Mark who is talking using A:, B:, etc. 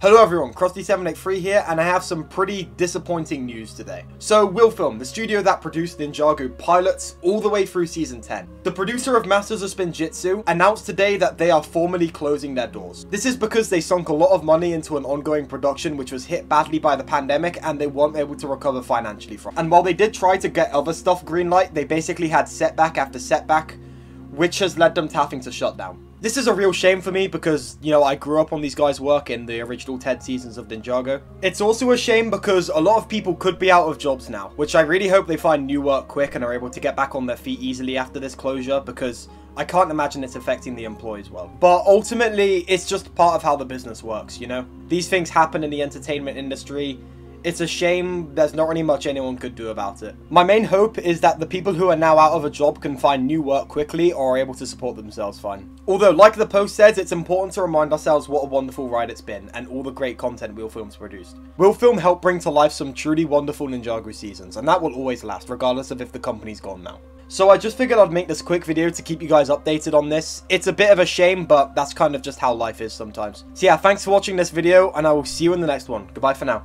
A: Hello everyone, Crusty783 here, and I have some pretty disappointing news today. So, WILFILM, the studio that produced Ninjago pilots all the way through Season 10. The producer of Masters of Spinjitzu announced today that they are formally closing their doors. This is because they sunk a lot of money into an ongoing production which was hit badly by the pandemic and they weren't able to recover financially from. And while they did try to get other stuff greenlight, they basically had setback after setback, which has led them to having to shut down. This is a real shame for me because, you know, I grew up on these guys' work in the original 10 seasons of Ninjago. It's also a shame because a lot of people could be out of jobs now, which I really hope they find new work quick and are able to get back on their feet easily after this closure because I can't imagine it's affecting the employees well. But ultimately, it's just part of how the business works, you know? These things happen in the entertainment industry it's a shame there's not really much anyone could do about it. My main hope is that the people who are now out of a job can find new work quickly or are able to support themselves fine. Although, like the post says, it's important to remind ourselves what a wonderful ride it's been and all the great content WILFILM's produced. WILFILM helped bring to life some truly wonderful Ninjago seasons, and that will always last, regardless of if the company's gone now. So I just figured I'd make this quick video to keep you guys updated on this. It's a bit of a shame, but that's kind of just how life is sometimes. So yeah, thanks for watching this video, and I will see you in the next one. Goodbye for now.